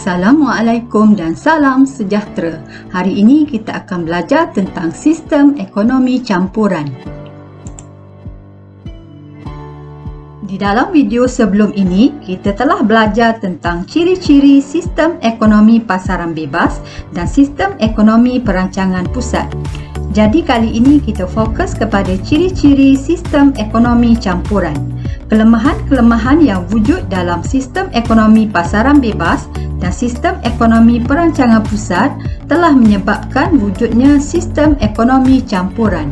Assalamualaikum dan salam sejahtera. Hari ini kita akan belajar tentang sistem ekonomi campuran. Di dalam video sebelum ini, kita telah belajar tentang ciri-ciri sistem ekonomi pasaran bebas dan sistem ekonomi perancangan pusat. Jadi kali ini kita fokus kepada ciri-ciri sistem ekonomi campuran. Kelemahan-kelemahan yang wujud dalam sistem ekonomi pasaran bebas dan sistem ekonomi perancangan pusat telah menyebabkan wujudnya sistem ekonomi campuran.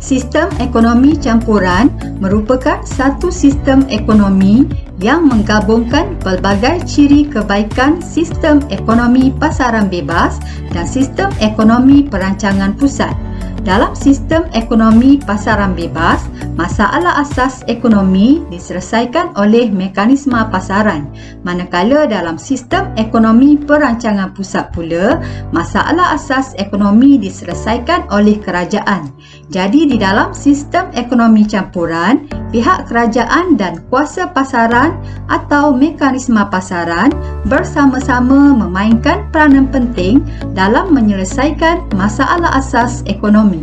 Sistem ekonomi campuran merupakan satu sistem ekonomi yang menggabungkan pelbagai ciri kebaikan sistem ekonomi pasaran bebas dan sistem ekonomi perancangan pusat. Dalam sistem ekonomi pasaran bebas, masalah asas ekonomi diselesaikan oleh mekanisme pasaran. Manakala dalam sistem ekonomi perancangan pusat pula, masalah asas ekonomi diselesaikan oleh kerajaan. Jadi di dalam sistem ekonomi campuran, pihak kerajaan dan kuasa pasaran atau mekanisme pasaran bersama-sama memainkan peranan penting dalam menyelesaikan masalah asas ekonomi.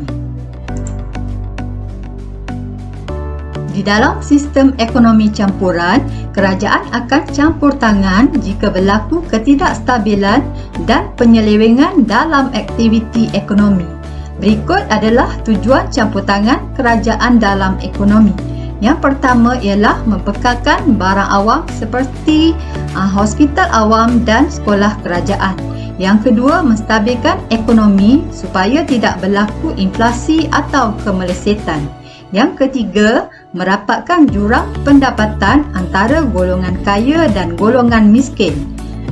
Di dalam sistem ekonomi campuran, kerajaan akan campur tangan jika berlaku ketidakstabilan dan penyelewengan dalam aktiviti ekonomi. Berikut adalah tujuan campur tangan kerajaan dalam ekonomi. Yang pertama ialah membekalkan barang awam seperti uh, hospital awam dan sekolah kerajaan. Yang kedua, menstabilkan ekonomi supaya tidak berlaku inflasi atau kemelesetan. Yang ketiga, merapatkan jurang pendapatan antara golongan kaya dan golongan miskin.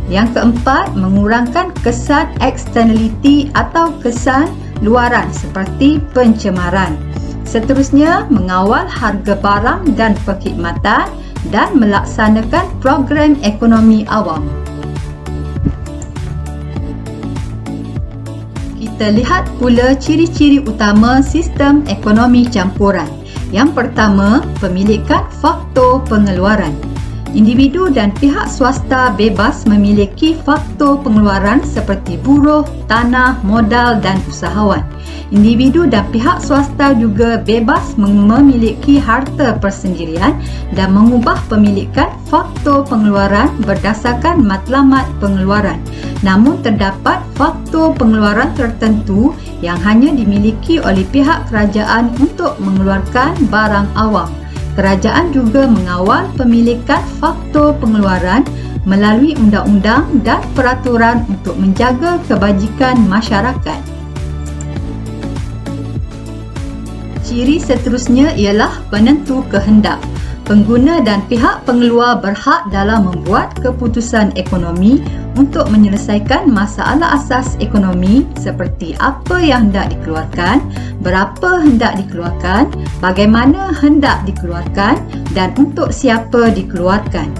Yang keempat, mengurangkan kesan externality atau kesan luaran seperti pencemaran. Seterusnya, mengawal harga barang dan perkhidmatan dan melaksanakan program ekonomi awam. Kita lihat pula ciri-ciri utama sistem ekonomi campuran. Yang pertama, pemilikan faktor pengeluaran. Individu dan pihak swasta bebas memiliki faktor pengeluaran seperti buruh, tanah, modal dan usahawan. Individu dan pihak swasta juga bebas memiliki harta persendirian dan mengubah pemilikan faktor pengeluaran berdasarkan matlamat pengeluaran. Namun terdapat faktor pengeluaran tertentu yang hanya dimiliki oleh pihak kerajaan untuk mengeluarkan barang awam. Kerajaan juga mengawal pemilikan faktor pengeluaran melalui undang-undang dan peraturan untuk menjaga kebajikan masyarakat. Ciri seterusnya ialah penentu kehendak. Pengguna dan pihak pengeluar berhak dalam membuat keputusan ekonomi untuk menyelesaikan masalah asas ekonomi seperti apa yang hendak dikeluarkan, berapa hendak dikeluarkan, bagaimana hendak dikeluarkan dan untuk siapa dikeluarkan.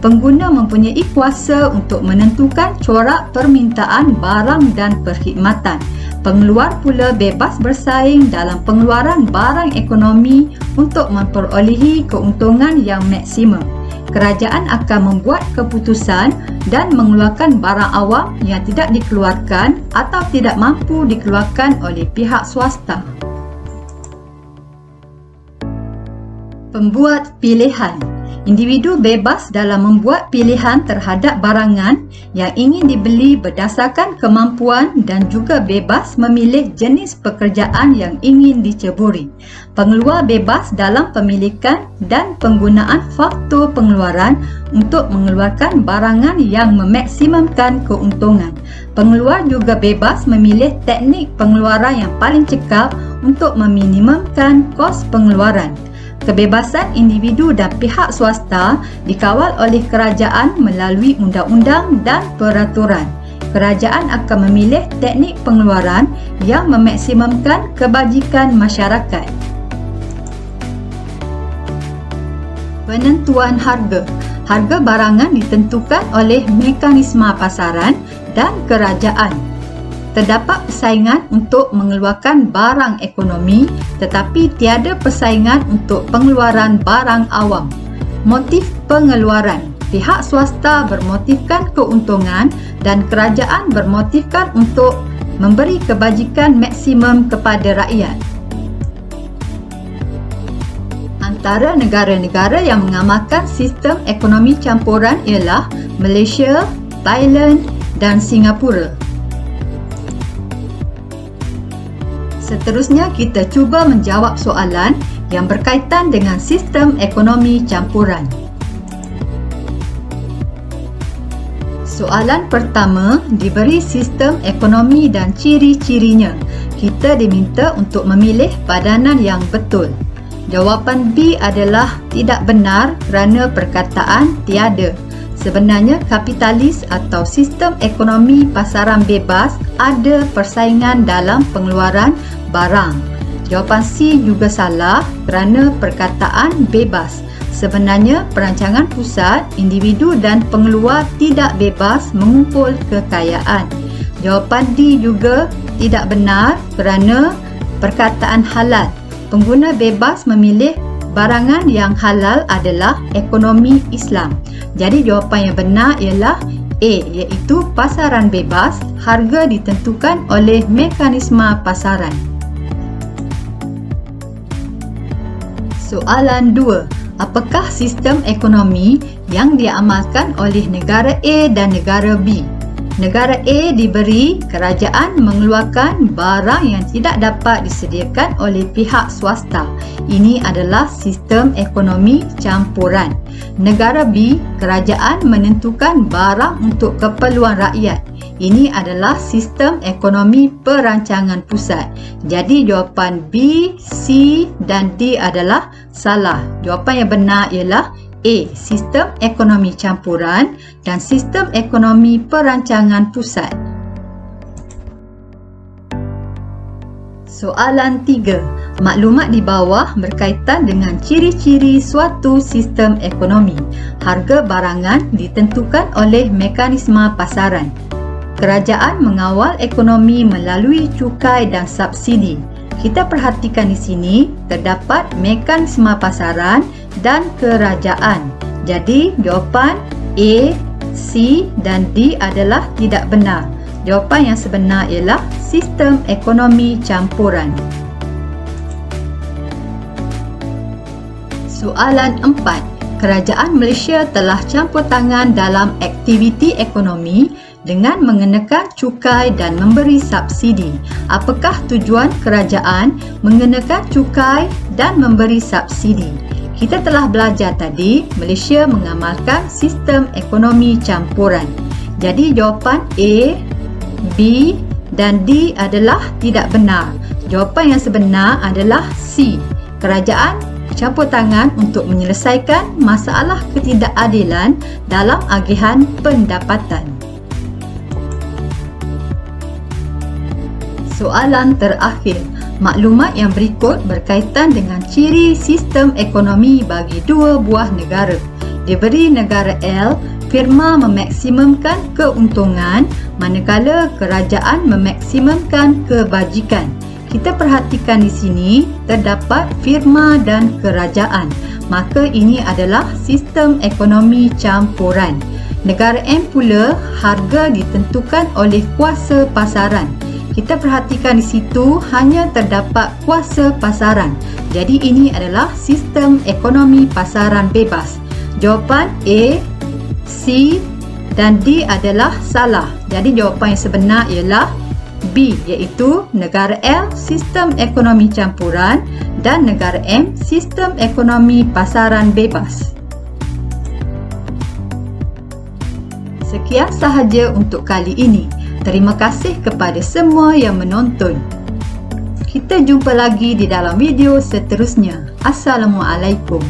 Pengguna mempunyai kuasa untuk menentukan corak permintaan barang dan perkhidmatan Pengeluar pula bebas bersaing dalam pengeluaran barang ekonomi untuk memperolehi keuntungan yang maksimum. Kerajaan akan membuat keputusan dan mengeluarkan barang awam yang tidak dikeluarkan atau tidak mampu dikeluarkan oleh pihak swasta. Pembuat pilihan Individu bebas dalam membuat pilihan terhadap barangan yang ingin dibeli berdasarkan kemampuan dan juga bebas memilih jenis pekerjaan yang ingin diceburi. Pengeluar bebas dalam pemilikan dan penggunaan faktor pengeluaran untuk mengeluarkan barangan yang memaksimumkan keuntungan. Pengeluar juga bebas memilih teknik pengeluaran yang paling cekap untuk meminimumkan kos pengeluaran. Kebebasan individu dan pihak swasta dikawal oleh kerajaan melalui undang-undang dan peraturan. Kerajaan akan memilih teknik pengeluaran yang memaksimumkan kebajikan masyarakat. Penentuan harga Harga barangan ditentukan oleh mekanisme pasaran dan kerajaan terdapat persaingan untuk mengeluarkan barang ekonomi tetapi tiada persaingan untuk pengeluaran barang awam. Motif pengeluaran pihak swasta bermotifkan keuntungan dan kerajaan bermotifkan untuk memberi kebajikan maksimum kepada rakyat. Antara negara-negara yang mengamalkan sistem ekonomi campuran ialah Malaysia, Thailand dan Singapura. Seterusnya kita cuba menjawab soalan yang berkaitan dengan sistem ekonomi campuran. Soalan pertama diberi sistem ekonomi dan ciri-cirinya. Kita diminta untuk memilih padanan yang betul. Jawapan B adalah tidak benar kerana perkataan tiada. Sebenarnya kapitalis atau sistem ekonomi pasaran bebas ada persaingan dalam pengeluaran barang. Jawapan C juga salah kerana perkataan bebas. Sebenarnya perancangan pusat, individu dan pengeluar tidak bebas mengumpul kekayaan. Jawapan D juga tidak benar kerana perkataan halal pengguna bebas memilih barangan yang halal adalah ekonomi Islam. Jadi jawapan yang benar ialah A iaitu pasaran bebas, harga ditentukan oleh mekanisme pasaran. Soalan 2. Apakah sistem ekonomi yang diamalkan oleh negara A dan negara B? Negara A diberi kerajaan mengeluarkan barang yang tidak dapat disediakan oleh pihak swasta. Ini adalah sistem ekonomi campuran. Negara B, kerajaan menentukan barang untuk keperluan rakyat. Ini adalah sistem ekonomi perancangan pusat. Jadi jawapan B, C dan D adalah salah. Jawapan yang benar ialah A. Sistem ekonomi campuran dan sistem ekonomi perancangan pusat. Soalan 3. Maklumat di bawah berkaitan dengan ciri-ciri suatu sistem ekonomi. Harga barangan ditentukan oleh mekanisme pasaran. Kerajaan mengawal ekonomi melalui cukai dan subsidi. Kita perhatikan di sini terdapat mekanisme pasaran dan kerajaan. Jadi jawapan A, C dan D adalah tidak benar. Jawapan yang sebenar ialah sistem ekonomi campuran. Soalan 4. Kerajaan Malaysia telah campur tangan dalam aktiviti ekonomi dengan mengenakan cukai dan memberi subsidi. Apakah tujuan kerajaan mengenakan cukai dan memberi subsidi? Kita telah belajar tadi, Malaysia mengamalkan sistem ekonomi campuran. Jadi jawapan A, B dan D adalah tidak benar. Jawapan yang sebenar adalah C. Kerajaan campur tangan untuk menyelesaikan masalah ketidakadilan dalam agihan pendapatan. Soalan terakhir. Maklumat yang berikut berkaitan dengan ciri sistem ekonomi bagi dua buah negara. Diberi negara L, firma memaksimumkan keuntungan manakala kerajaan memaksimumkan kebajikan. Kita perhatikan di sini terdapat firma dan kerajaan. Maka ini adalah sistem ekonomi campuran. Negara M pula harga ditentukan oleh kuasa pasaran kita perhatikan di situ hanya terdapat kuasa pasaran. Jadi ini adalah sistem ekonomi pasaran bebas. Jawapan A, C dan D adalah salah. Jadi jawapan yang sebenar ialah B iaitu negara L sistem ekonomi campuran dan negara M sistem ekonomi pasaran bebas. Sekian sahaja untuk kali ini. Terima kasih kepada semua yang menonton. Kita jumpa lagi di dalam video seterusnya. Assalamualaikum.